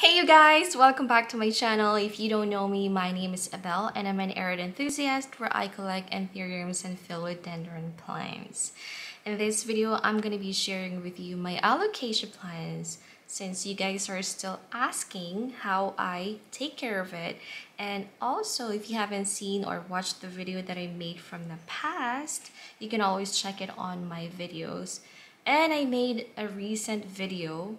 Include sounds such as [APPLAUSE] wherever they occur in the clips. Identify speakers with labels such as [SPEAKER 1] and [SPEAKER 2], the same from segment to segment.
[SPEAKER 1] Hey you guys! Welcome back to my channel. If you don't know me, my name is Abel and I'm an aroid enthusiast where I collect anthuriums and philodendron plants. In this video, I'm going to be sharing with you my alocasia plants since you guys are still asking how I take care of it. And also, if you haven't seen or watched the video that I made from the past, you can always check it on my videos. And I made a recent video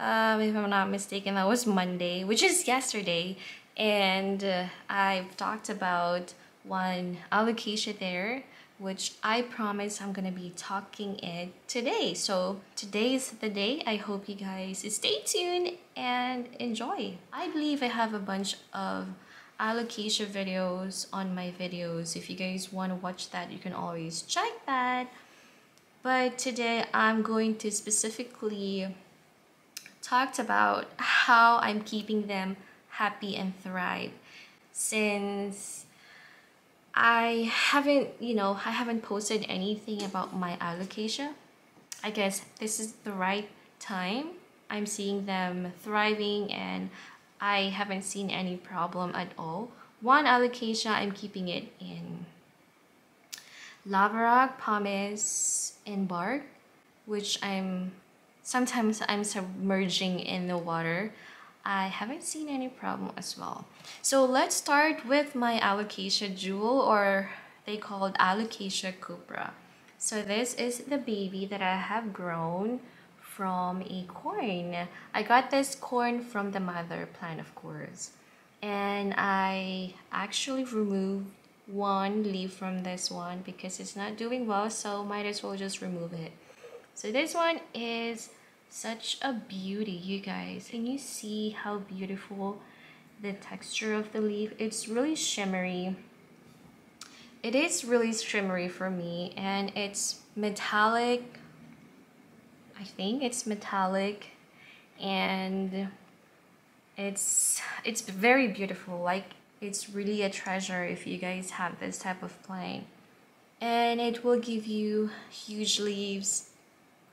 [SPEAKER 1] um, if I'm not mistaken, that was Monday, which is yesterday. And uh, I've talked about one alocasia there, which I promise I'm gonna be talking it today. So today is the day. I hope you guys stay tuned and enjoy. I believe I have a bunch of alocasia videos on my videos. If you guys want to watch that, you can always check that. But today I'm going to specifically talked about how I'm keeping them happy and thrive since I haven't, you know, I haven't posted anything about my alocasia. I guess this is the right time. I'm seeing them thriving and I haven't seen any problem at all. One alocasia, I'm keeping it in lava rock, pumice, and bark, which I'm sometimes I'm submerging in the water. I haven't seen any problem as well. So let's start with my alocasia jewel or they called alocasia cuprea. So this is the baby that I have grown from a corm. I got this corm from the mother plant of course. And I actually removed one leaf from this one because it's not doing well so might as well just remove it. So this one is such a beauty you guys. Can you see how beautiful the texture of the leaf? It's really shimmery. It is really shimmery for me and it's metallic. I think it's metallic and it's it's very beautiful. Like it's really a treasure if you guys have this type of plant. And it will give you huge leaves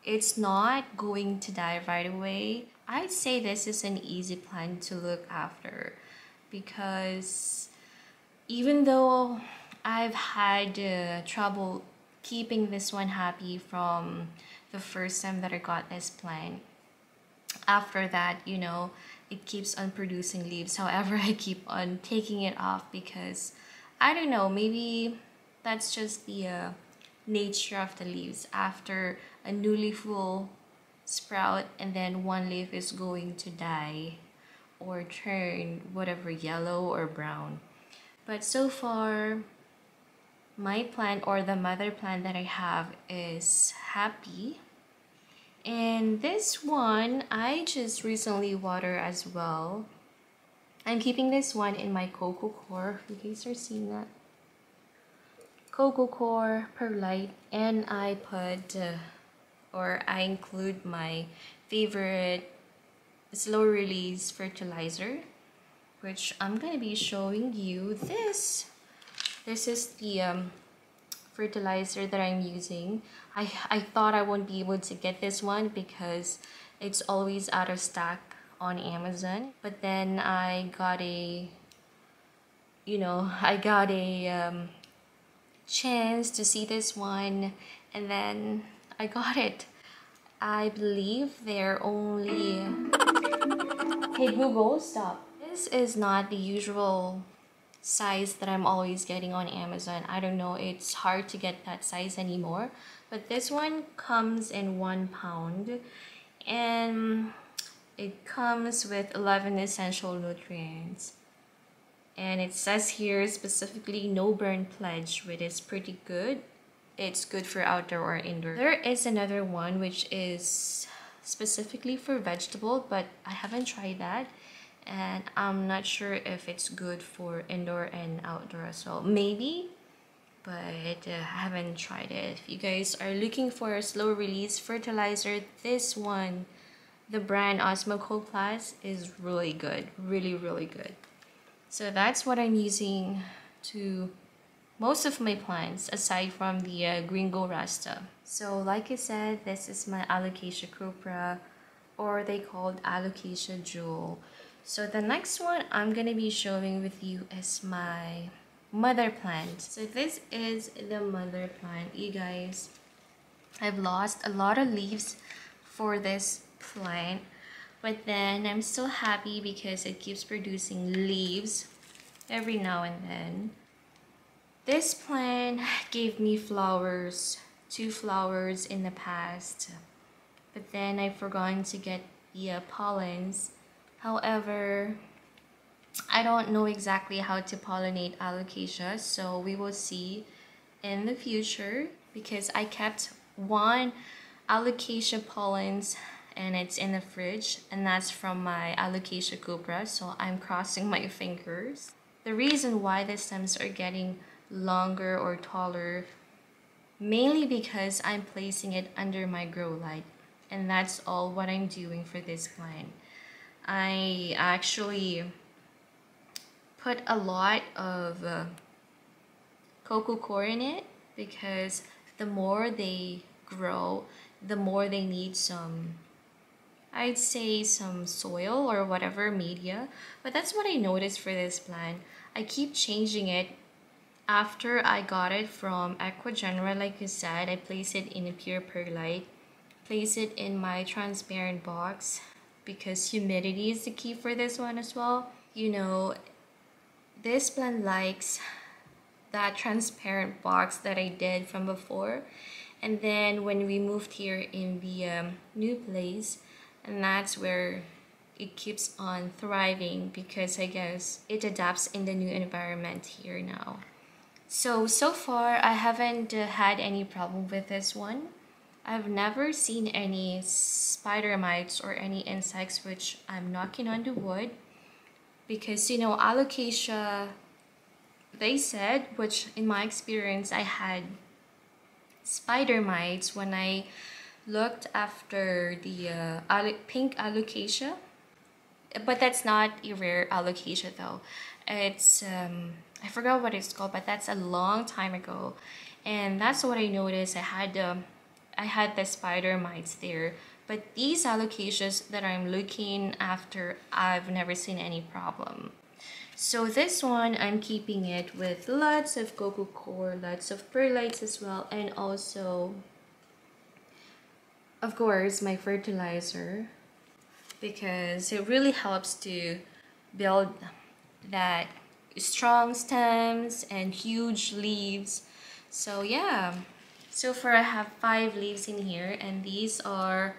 [SPEAKER 1] it's not going to die right away. I'd say this is an easy plant to look after because even though I've had uh, trouble keeping this one happy from the first time that I got this plant, after that, you know, it keeps on producing leaves. [LAUGHS] However, I keep on taking it off because I don't know, maybe that's just the uh, nature of the leaves after a new leaf will sprout and then one leaf is going to die or turn whatever yellow or brown. But so far my plant or the mother plant that I have is happy. And this one I just recently water as well. I'm keeping this one in my coco coir you guys are seeing that. Coco coir perlite and I put uh, or I include my favorite slow release fertilizer which I'm to be showing you this. This is the um, fertilizer that I'm using. I, I thought I won't be able to get this one because it's always out of stock on Amazon but then I got a you know I got a um, chance to see this one and then I got it. I believe they're only... Hey Google, stop. This is not the usual size that I'm always getting on Amazon. I don't know, it's hard to get that size anymore. But this one comes in one pound and it comes with 11 essential nutrients and it says here specifically no burn pledge which is pretty good it's good for outdoor or indoor there is another one which is specifically for vegetable but i haven't tried that and i'm not sure if it's good for indoor and outdoor as well maybe but uh, I haven't tried it. If you guys are looking for a slow release fertilizer, this one, the brand Osmocote Plus, is really good. Really, really good. So that's what I'm using to most of my plants aside from the uh, Gringo Rasta. So like I said, this is my Alocasia cuprea or they called alocasia jewel. So the next one I'm gonna be showing with you is my mother plant. So this is the mother plant, you guys. I've lost a lot of leaves for this plant, but then I'm still happy because it keeps producing leaves every now and then. This plant gave me flowers, two flowers in the past, but then I forgot to get the uh, pollens. However, I don't know exactly how to pollinate alocasia, so we will see in the future because I kept one alocasia pollens and it's in the fridge and that's from my alocasia cuprea so I'm crossing my fingers. The reason why the stems are getting longer or taller mainly because I'm placing it under my grow light and that's all what I'm doing for this plant. I actually put a lot of uh, coco coir in it because the more they grow, the more they need some I'd say some soil or whatever media. But that's what I noticed for this plant. I keep changing it after I got it from Ecuagenera, like you said, I place it in a pure perlite. Place it in my transparent box because humidity is the key for this one as well. You know, this plant likes that transparent box that I did from before. And then when we moved here in the um, new place, and that's where it keeps on thriving because I guess it adapts in the new environment here now. So, so far I haven't uh, had any problem with this one. I've never seen any spider mites or any insects which I'm knocking on the wood because you know alocasia they said which in my experience I had spider mites when I looked after the uh, pink alocasia but that's not a rare alocasia though it's um, I forgot what it's called, but that's a long time ago. And that's what I noticed. I had um, I had the spider mites there. But these alocasias that I'm looking after, I've never seen any problem. So this one, I'm keeping it with lots of coco coir, lots of perlites as well, and also, of course, my fertilizer because it really helps to build that strong stems and huge leaves. So yeah. So far I have five leaves in here and these are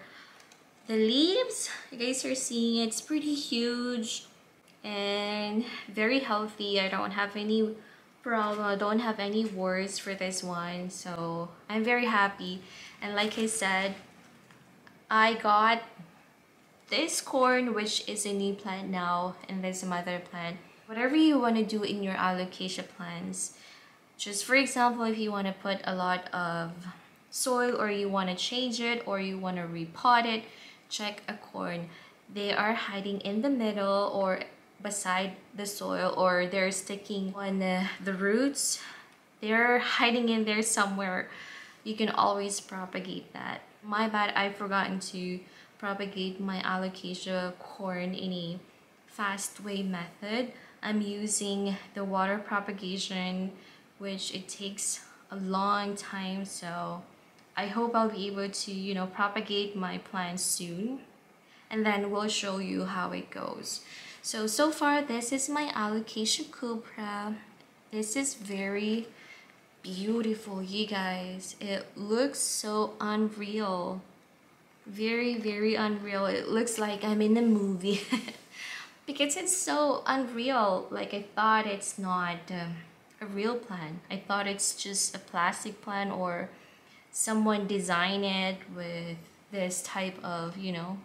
[SPEAKER 1] the leaves. You guys are seeing it's pretty huge and very healthy. I don't have any problem. I don't have any worries for this one so I'm very happy. And like I said I got this corm which is a new plant now and this mother plant. Whatever you want to do in your alocasia plants just for example if you want to put a lot of soil or you want to change it or you want to repot it check a corm. They are hiding in the middle or beside the soil or they're sticking on the, the roots. They're hiding in there somewhere. You can always propagate that. My bad i've forgotten to propagate my alocasia corm in a fast way method. I'm using the water propagation which it takes a long time so I hope I'll be able to you know propagate my plants soon and then we'll show you how it goes. So so far this is my alocasia cuprea. This is very beautiful you guys. It looks so unreal very very unreal it looks like I'm in a movie [LAUGHS] because it's so unreal. Like I thought it's not um, a real plant. I thought it's just a plastic plant or someone designed it with this type of, you know,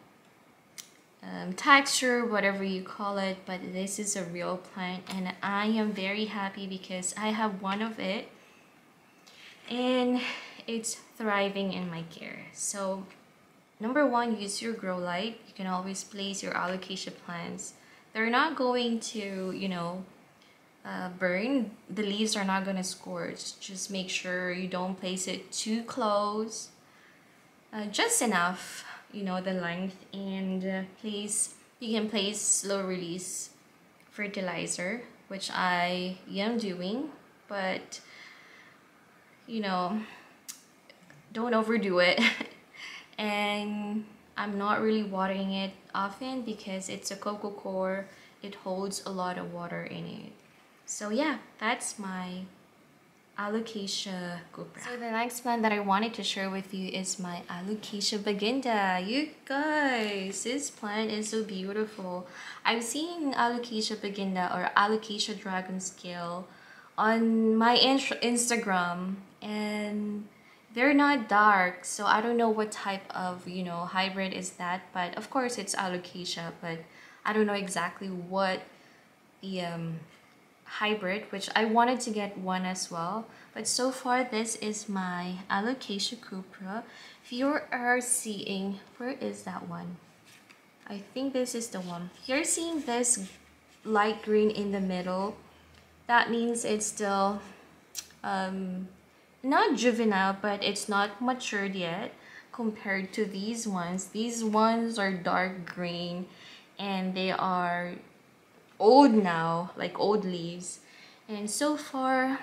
[SPEAKER 1] um, texture, whatever you call it, but this is a real plant and I am very happy because I have one of it and it's thriving in my care. So number one, use your grow light. You can always place your alocasia plants they're not going to, you know, uh, burn. The leaves are not going to scorch. Just make sure you don't place it too close. Uh, just enough. you know the length and uh, place you can place slow release fertilizer which I am doing but you know don't overdo it [LAUGHS] and I'm not really watering it often because it's a coco coir it holds a lot of water in it so yeah that's my Alocasia cuprea. So the next plant that I wanted to share with you is my Alocasia baginda. You guys, this plant is so beautiful. I've seen Alocasia baginda or Alocasia dragon scale on my Instagram and they're not dark so I don't know what type of you know hybrid is that but of course it's alocasia but I don't know exactly what the um, hybrid which I wanted to get one as well but so far this is my alocasia cuprea. If you are seeing where is that one? I think this is the one. You're seeing this light green in the middle that means it's still um, not juvenile but it's not matured yet compared to these ones. These ones are dark green and they are old now like old leaves. And so far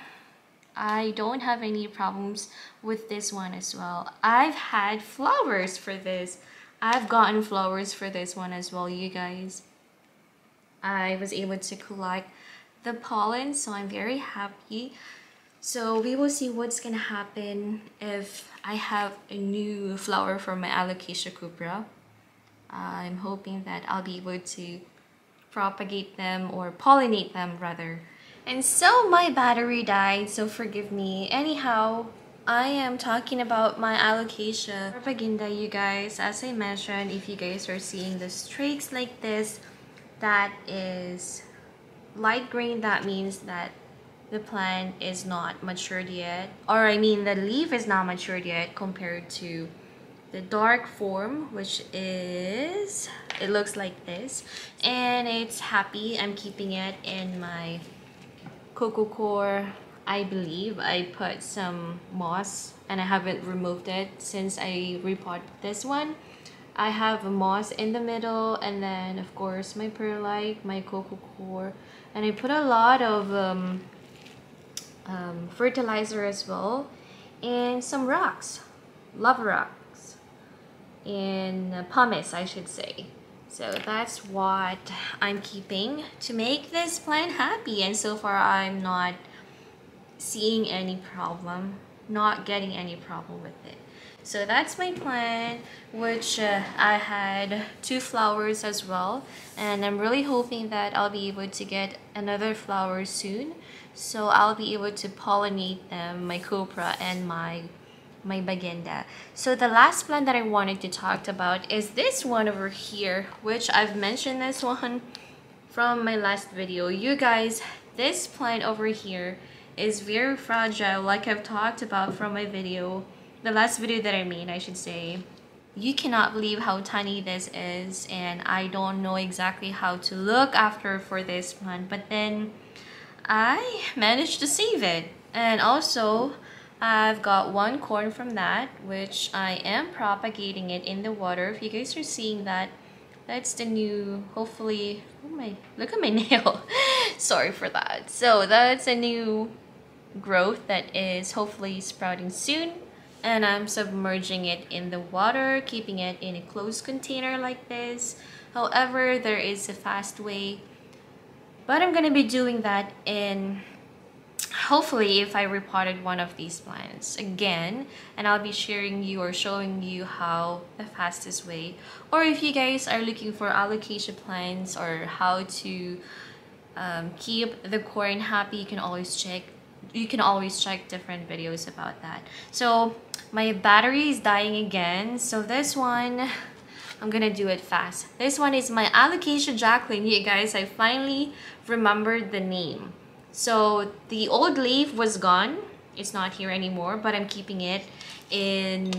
[SPEAKER 1] I don't have any problems with this one as well. I've had flowers for this. I've gotten flowers for this one as well you guys. I was able to collect the pollen so I'm very happy so we will see what's gonna happen if I have a new flower for my Alocasia cuprea. I'm hoping that I'll be able to propagate them or pollinate them rather. And so my battery died so forgive me. Anyhow I am talking about my Alocasia propaganda, you guys. As I mentioned if you guys are seeing the streaks like this that is light green that means that the plant is not matured yet or I mean the leaf is not matured yet compared to the dark form which is it looks like this. And it's happy. I'm keeping it in my coco coir I believe. I put some moss and I haven't removed it since I repot this one. I have a moss in the middle and then of course my perlite, my coco coir. And I put a lot of um, um, fertilizer as well and some rocks, lava rocks and uh, pumice I should say. So that's what I'm keeping to make this plant happy and so far I'm not seeing any problem, not getting any problem with it. So that's my plant, which uh, I had two flowers as well. And I'm really hoping that I'll be able to get another flower soon. So I'll be able to pollinate them, my cuprea and my my baginda. So the last plant that I wanted to talk about is this one over here, which I've mentioned this one from my last video. You guys, this plant over here is very fragile like I've talked about from my video the last video that I made, I should say, you cannot believe how tiny this is and I don't know exactly how to look after for this plant but then I managed to save it. And also I've got one corm from that which I am propagating it in the water. If you guys are seeing that that's the new hopefully oh my look at my [LAUGHS] nail. Sorry for that. So that's a new growth that is hopefully sprouting soon. And I'm submerging it in the water, keeping it in a closed container like this. However, there is a fast way, but I'm gonna be doing that in hopefully if I repotted one of these plants again and I'll be sharing you or showing you how the fastest way. Or if you guys are looking for alocasia plants or how to um, keep the corm happy you can always check you can always check different videos about that. So my battery is dying again so this one I'm gonna do it fast. This one is my Alocasia Jacklyn you guys. I finally remembered the name. So the old leaf was gone. It's not here anymore but I'm keeping it in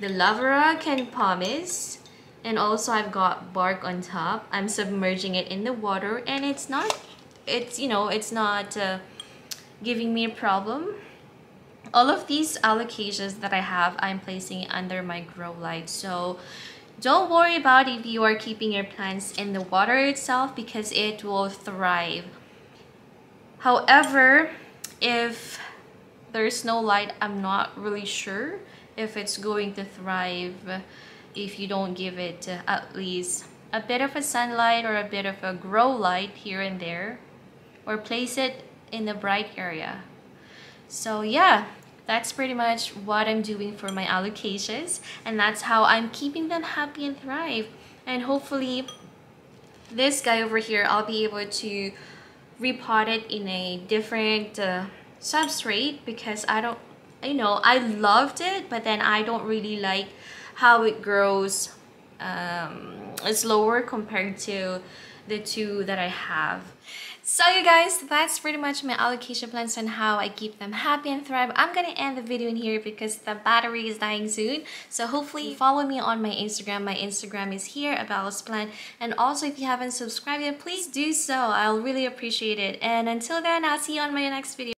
[SPEAKER 1] the lava rock and Pumice and also I've got bark on top. I'm submerging it in the water and it's not it's you know it's not uh, giving me a problem. All of these alocasias that I have, I'm placing under my grow light. So don't worry about if you are keeping your plants in the water itself because it will thrive. However, if there's no light, I'm not really sure if it's going to thrive if you don't give it uh, at least a bit of a sunlight or a bit of a grow light here and there or place it in a bright area. So yeah, that's pretty much what I'm doing for my alocasia and that's how I'm keeping them happy and thrive. And hopefully this guy over here, I'll be able to repot it in a different uh, substrate because I don't, you know, I loved it, but then I don't really like how it grows um, slower compared to the two that I have. So you guys, that's pretty much my alocasia plans and how I keep them happy and thrive. I'm gonna end the video in here because the battery is dying soon. So hopefully follow me on my Instagram. My Instagram is here, Abel's Plant. And also if you haven't subscribed yet, please do so. I'll really appreciate it. And until then, I'll see you on my next video.